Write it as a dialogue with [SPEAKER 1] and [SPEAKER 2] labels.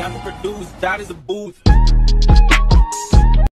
[SPEAKER 1] Got to producer. that is a booth.